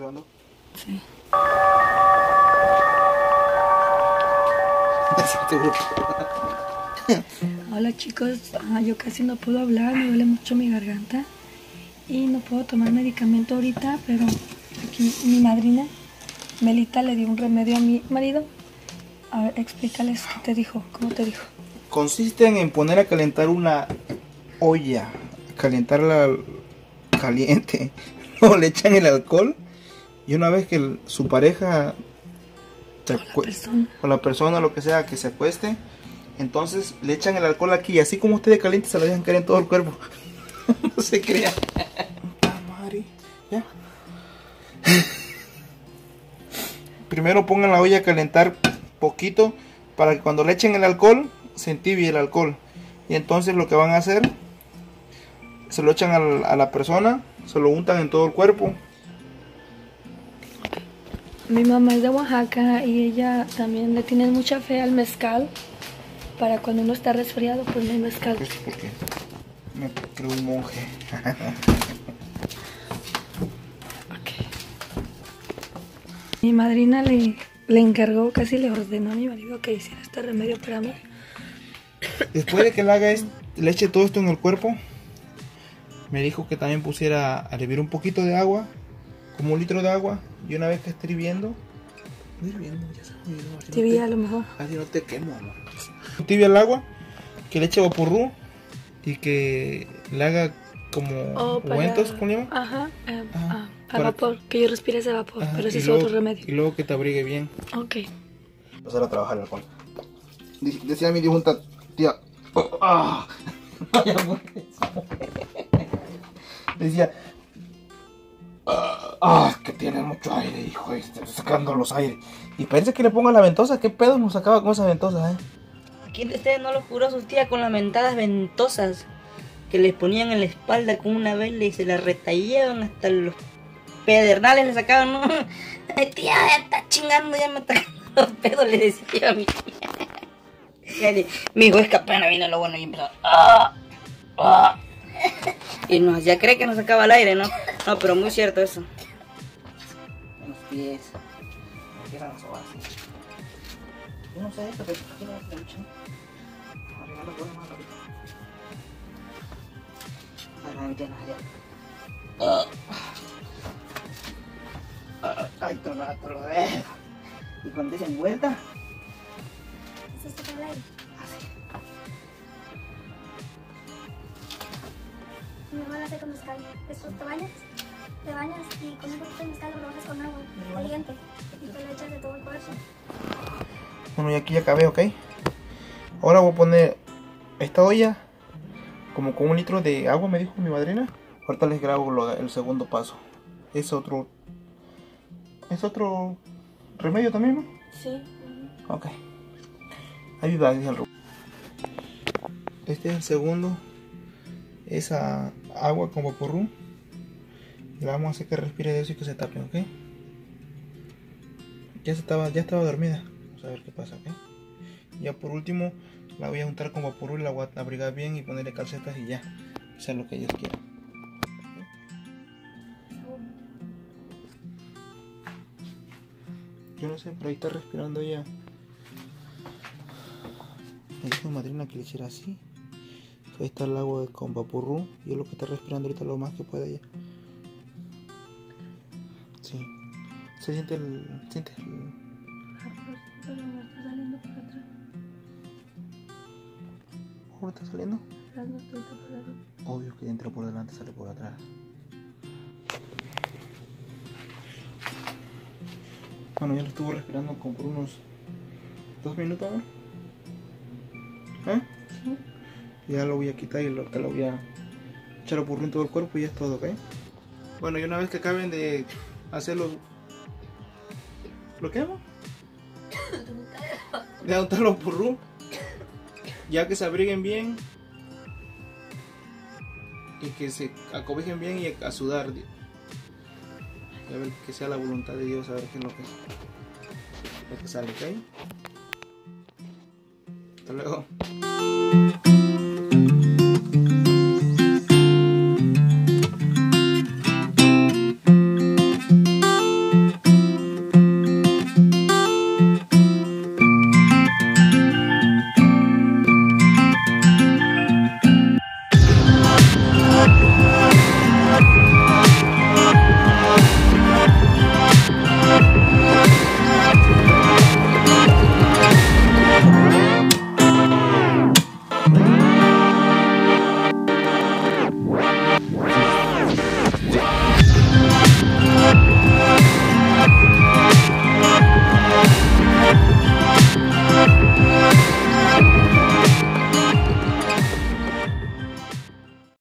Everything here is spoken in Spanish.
grabando? Sí. Hola chicos, Ah, yo casi no puedo hablar, me duele mucho mi garganta y no puedo tomar medicamento ahorita, pero aquí mi madrina, Melita, le dio un remedio a mi marido. A ver, explícales qué te dijo, cómo te dijo. Consisten en poner a calentar una olla, calentarla caliente, o le echan el alcohol y una vez que el- su pareja se O la persona. la lo que sea, que se acueste, entonces le echan el alcohol aquí y así como ustedes caliente se lo dejan caer en todo el cuerpo. no se crea. Madre. Ya. Primero pongan la olla a calentar poquito para que cuando le echen el alcohol se entibie el alcohol. Y entonces lo que van a hacer, se lo echan al- a la persona, se lo untan en todo el cuerpo. Mi mamá es de Oaxaca y ella también le tiene mucha fe al mezcal. Para cuando uno está resfriado, pues no hay mezcal. Pues porque me creo un monje. Mi madrina le, le encargó, casi le ordenó a mi marido que hiciera este remedio para mí. Después de que le haga es- le eche todo esto en el cuerpo, me dijo que también pusiera a hervir un poquito de agua, como un litro de agua, y una vez que esté hirviendo, hirviendo, ya se no Tibia a lo mejor. Así no te quemo, amor. Tibia el agua, que le eche vaporru y que le haga como Oh, ungüentos con limón. Ajá, eh, Ajá, ah, a para- vapor, que yo respire ese vapor, Ajá, pero ese es luego- otro remedio. Y luego que te abrigue bien. Ok. Empezar a trabajar el alcohol. Decía mi difunta tía. ¡Ah! Vaya. Decía. "Ah, que tiene mucho aire, hijo. Está sacando los aires. Y pensé que le ponga la ventosa. ¿Qué pedo nos sacaba con esa ventosa, eh? ¿Quién de ustedes no lo juró a sus tías con las mentadas ventosas que les ponían en la espalda con una vela y se la retallaban hasta los pedernales le sacaban, ¿no? Tía, ya está chingando, ya me está los pedos, le decía a mi tía. Ya Mi hijo es capaz, vino lo bueno y empezó. "Ah, ah". Y nos hacía creer que nos sacaba el aire, ¿no? No, pero muy cierto eso. Los pies. Empiezan así. Yo no sé esto, pero ¿por qué no lo escuchan? Arriba lo ponemos más rápido. Entiendo allá. Ah. Ah, Ay, todo. Y cuando dicen vuelta, así. Mi hermana hace con mezcal. Eso, te bañas, te bañas y con un poquito de mezcal lo rebajas con agua caliente y te lo echas de todo el cuerpo. Bueno, y aquí ya acabé, ¿ok? Ahora voy a poner esta olla como con un litro de agua, me dijo mi madrina. Ahorita les grabo lo- el segundo paso. Es otro. Es otro remedio también, ¿no? Sí. Ok. Ahí va, dice el Este es el segundo. Esa agua con vaporru. Le vamos a hacer que respire de eso y que se tape, ¿ok? Ya, estaba, ya estaba dormida. Vamos a ver qué pasa, ¿ok? Ya por último, la voy a juntar con vaporru y la voy a abrigar bien y ponerle calcetas y ya. Es lo que ellos quieran. Yo no sé, pero ahí está respirando ya. Me dijo madrina que le hiciera así. Ahí está el agua con vaporru. Y es lo que está respirando ahorita lo más que pueda ya. Se siente el. Siente el. Pero me está saliendo por atrás. ¿Cómo está. Obvio que entra por delante, sale por atrás. Bueno, ya lo estuvo respirando como por unos dos minutos. ¿Eh? Sí. Ya lo voy a quitar y lo, te lo voy a echar por todo el cuerpo y ya es todo, ¿ok? Bueno, y una vez que acaben de hacerlo... ¿Lo que hago? De untar los purrú. Ya que se abriguen bien. Y que se acobijen bien y a sudar. Y a ver que sea la voluntad de Dios, a ver qué es lo que, lo que sale, ¿ok? Hasta luego.